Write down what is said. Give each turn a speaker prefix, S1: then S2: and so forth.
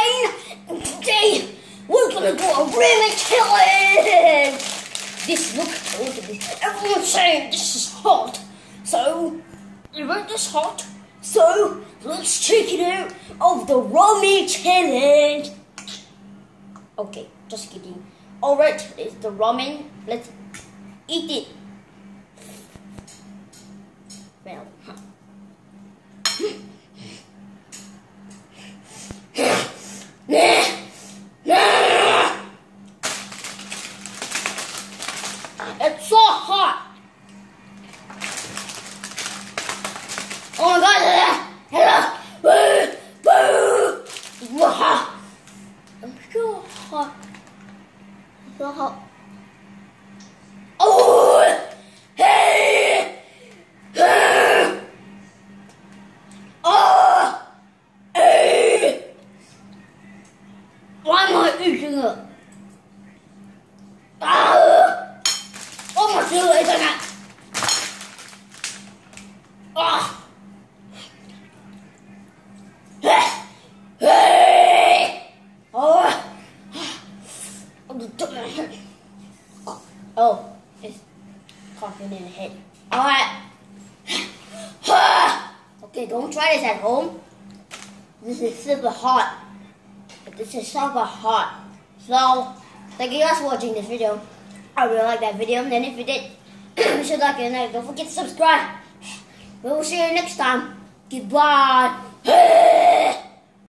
S1: Shane. Today we're gonna do a really challenge. This look. Everyone's saying this is hot. So, isn't this hot? So, let's check it out of the ramen challenge. Okay, just kidding. Alright, it's the ramen. Let's eat it. Well, huh. It's so hot. Oh my god. It's so hot. It's so hot. Oh. Hey. Oh. Hey. Why am I eating it? Oh, oh, it's coughing in the head. Alright. Okay, don't try this at home. This is super hot. This is super hot. So, thank you guys for watching this video. I really like that video. And then if you did, be sure to like and don't forget to subscribe. We will see you next time. Goodbye.